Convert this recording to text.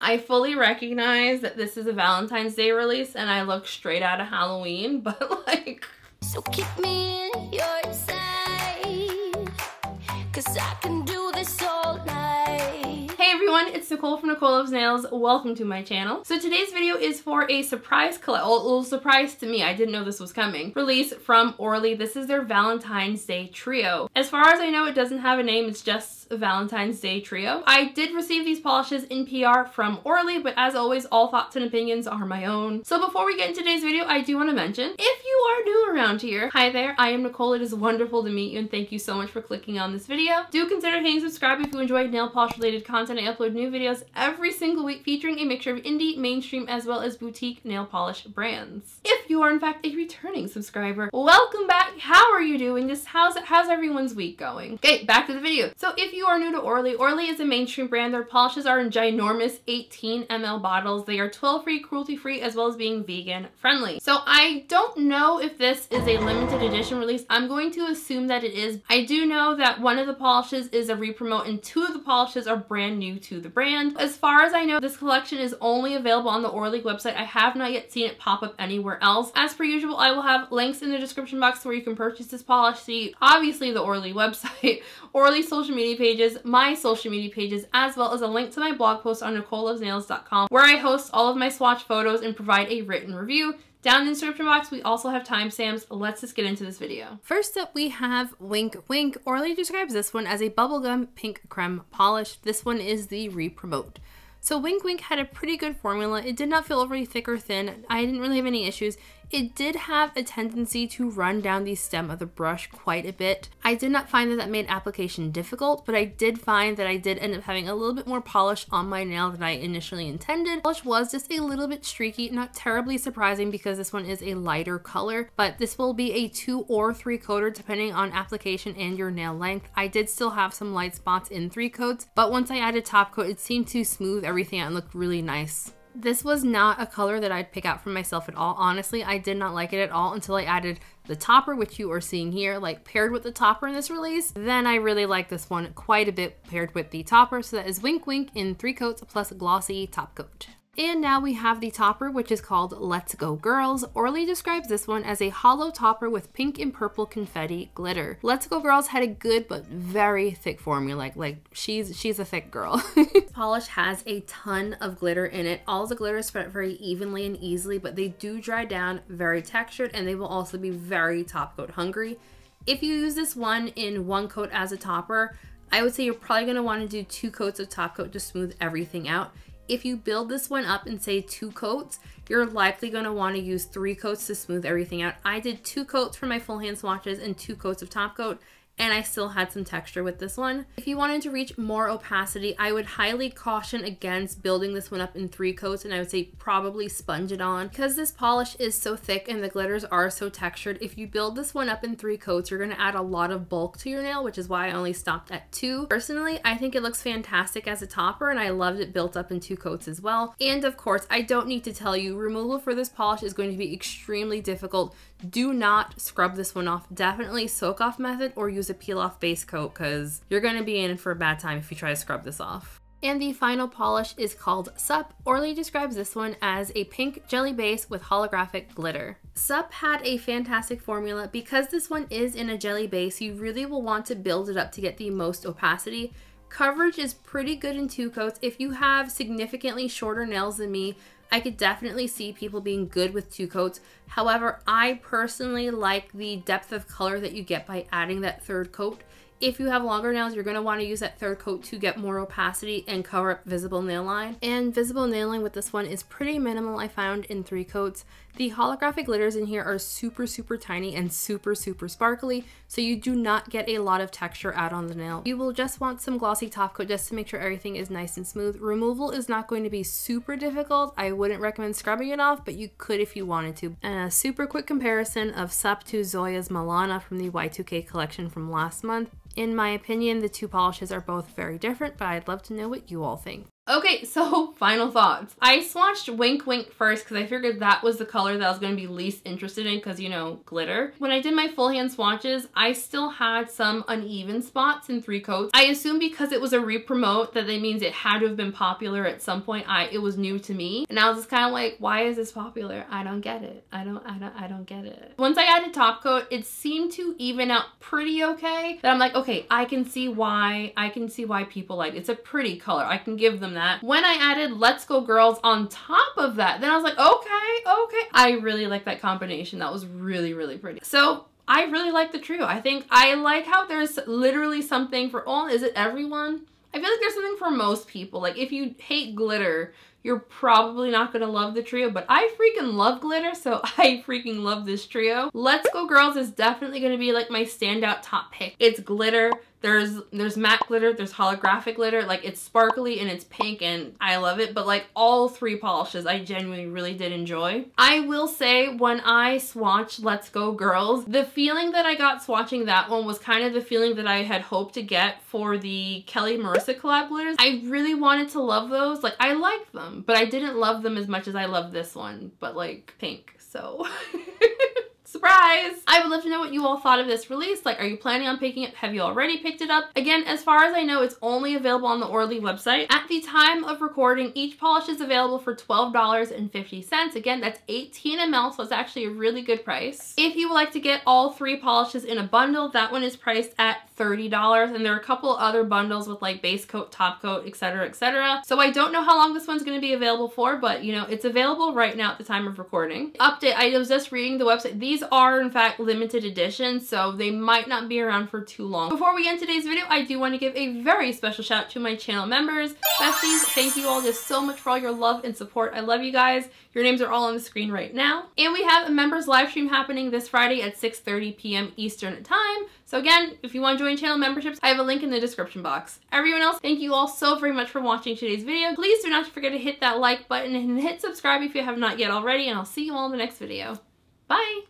I fully recognize that this is a Valentine's Day release and I look straight out of Halloween, but like... So keep me in your sight, cause I can do this all night. Hey everyone, it's Nicole from Nicole Loves Nails. Welcome to my channel. So today's video is for a surprise collect, a little surprise to me, I didn't know this was coming, release from Orly. This is their Valentine's Day trio. As far as I know, it doesn't have a name, it's just Valentine's Day trio. I did receive these polishes in PR from Orly, but as always, all thoughts and opinions are my own. So before we get into today's video, I do want to mention, if you are new around here, hi there, I am Nicole. It is wonderful to meet you and thank you so much for clicking on this video. Do consider hitting subscribe if you enjoy nail polish related content. I upload new videos every single week featuring a mixture of indie, mainstream, as well as boutique nail polish brands. If you are in fact a returning subscriber, welcome back. How are you doing? Just how's how's everyone's week going? Okay, back to the video. So if you you are new to Orly, Orly is a mainstream brand. Their polishes are in ginormous 18 ml bottles. They are 12 free, cruelty free, as well as being vegan friendly. So I don't know if this is a limited edition release. I'm going to assume that it is. I do know that one of the polishes is a repromote and two of the polishes are brand new to the brand. As far as I know, this collection is only available on the Orly website. I have not yet seen it pop up anywhere else. As per usual, I will have links in the description box where you can purchase this polish. See, obviously the Orly website, Orly social media page pages, my social media pages, as well as a link to my blog post on NicoleLovesNails.com where I host all of my swatch photos and provide a written review. Down in the description box, we also have timestamps. Let's just get into this video. First up, we have Wink Wink. Orly describes this one as a bubblegum pink creme polish. This one is the re-promote. So Wink Wink had a pretty good formula. It did not feel overly thick or thin. I didn't really have any issues. It did have a tendency to run down the stem of the brush quite a bit. I did not find that that made application difficult, but I did find that I did end up having a little bit more polish on my nail than I initially intended. Polish was just a little bit streaky, not terribly surprising because this one is a lighter color, but this will be a two or three coater depending on application and your nail length. I did still have some light spots in three coats, but once I added top coat, it seemed to smooth everything out and look really nice. This was not a color that I'd pick out for myself at all. Honestly, I did not like it at all until I added the topper, which you are seeing here, like paired with the topper in this release. Then I really like this one quite a bit paired with the topper. So that is Wink Wink in three coats plus glossy top coat. And now we have the topper, which is called Let's Go Girls. Orly describes this one as a hollow topper with pink and purple confetti glitter. Let's Go Girls had a good but very thick formula. Like, she's she's a thick girl. Polish has a ton of glitter in it. All the glitter is spread very evenly and easily, but they do dry down very textured and they will also be very top coat hungry. If you use this one in one coat as a topper, I would say you're probably going to want to do two coats of top coat to smooth everything out if you build this one up in say two coats, you're likely going to want to use three coats to smooth everything out. I did two coats for my full hand swatches and two coats of top coat and I still had some texture with this one. If you wanted to reach more opacity, I would highly caution against building this one up in three coats and I would say probably sponge it on. Because this polish is so thick and the glitters are so textured, if you build this one up in three coats, you're going to add a lot of bulk to your nail, which is why I only stopped at two. Personally, I think it looks fantastic as a topper and I loved it built up in two coats as well. And of course, I don't need to tell you, removal for this polish is going to be extremely difficult. Do not scrub this one off. Definitely soak off method or use a peel off base coat because you're going to be in for a bad time if you try to scrub this off. And the final polish is called Sup. Orly describes this one as a pink jelly base with holographic glitter. Sup had a fantastic formula. Because this one is in a jelly base, you really will want to build it up to get the most opacity. Coverage is pretty good in two coats. If you have significantly shorter nails than me, I could definitely see people being good with two coats. However, I personally like the depth of color that you get by adding that third coat. If you have longer nails, you're going to want to use that third coat to get more opacity and cover up visible nail line. And visible nail line with this one is pretty minimal I found in three coats. The holographic glitters in here are super, super tiny and super, super sparkly, so you do not get a lot of texture out on the nail. You will just want some glossy top coat just to make sure everything is nice and smooth. Removal is not going to be super difficult. I wouldn't recommend scrubbing it off, but you could if you wanted to. And a super quick comparison of Sup to Zoya's Milana from the Y2K collection from last month. In my opinion, the two polishes are both very different, but I'd love to know what you all think. Okay, so final thoughts. I swatched Wink Wink first because I figured that was the color that I was going to be least interested in because, you know, glitter. When I did my full hand swatches, I still had some uneven spots in three coats. I assume because it was a re-promote that that means it had to have been popular at some point. I It was new to me. And I was just kind of like, why is this popular? I don't get it. I don't, I don't, I don't get it. Once I added top coat, it seemed to even out pretty okay. That I'm like, okay, I can see why, I can see why people like it. It's a pretty color. I can give them that. When I added Let's Go Girls on top of that, then I was like, okay, okay. I really like that combination. That was really, really pretty. So I really like the trio. I think I like how there's literally something for all, is it everyone? I feel like there's something for most people. Like if you hate glitter, you're probably not gonna love the trio, but I freaking love glitter, so I freaking love this trio. Let's Go Girls is definitely gonna be like my standout top pick. It's glitter, there's there's matte glitter, there's holographic glitter, like it's sparkly and it's pink and I love it, but like all three polishes I genuinely really did enjoy. I will say when I swatched Let's Go Girls, the feeling that I got swatching that one was kind of the feeling that I had hoped to get for the Kelly Marissa collab glitters. I really wanted to love those, like I like them, but I didn't love them as much as I love this one, but like pink, so. Surprise! I would love to know what you all thought of this release. Like, are you planning on picking it? Have you already picked it up? Again, as far as I know, it's only available on the Orly website. At the time of recording, each polish is available for $12.50. Again, that's 18 ml, so it's actually a really good price. If you would like to get all three polishes in a bundle, that one is priced at $30, and there are a couple other bundles with like base coat, top coat, etc., etc. So I don't know how long this one's going to be available for, but you know, it's available right now at the time of recording. Update, I was just reading the website. These these are in fact limited edition, so they might not be around for too long. Before we end today's video, I do want to give a very special shout out to my channel members. Besties, thank you all just so much for all your love and support. I love you guys. Your names are all on the screen right now. And we have a members live stream happening this Friday at 6.30 p.m. Eastern time. So again, if you want to join channel memberships, I have a link in the description box. Everyone else, thank you all so very much for watching today's video. Please do not forget to hit that like button and hit subscribe if you have not yet already, and I'll see you all in the next video. Bye!